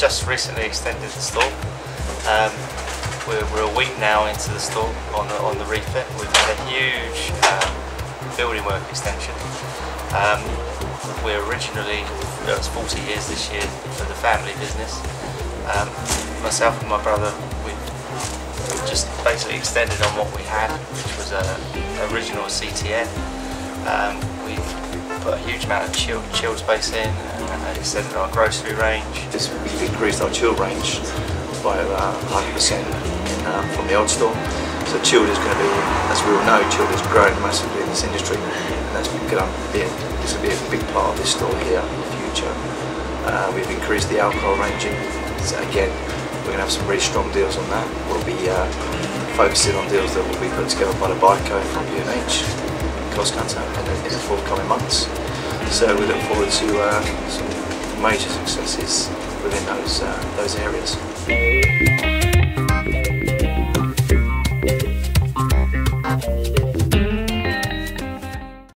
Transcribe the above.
just recently extended the store. Um, we're, we're a week now into the store on the, on the refit. We've had a huge um, building work extension. Um, we're originally, it was 40 years this year for the family business. Um, myself and my brother, we just basically extended on what we had, which was a original CTN. Um, we put a huge amount of chill, chill space in and extended our grocery range. This, increased our chill range by about 100% in, um, from the old store. So chilled is going to be, as we all know, chilled is growing massively in this industry, and that's going to be a, this will be a big part of this store here in the future. Uh, we've increased the alcohol ranging. So again, we're going to have some really strong deals on that. We'll be uh, focusing on deals that will be put together by the BICO from UNH Costcutter in the, in the forthcoming months. So we look forward to uh, some major successes within those uh, those areas.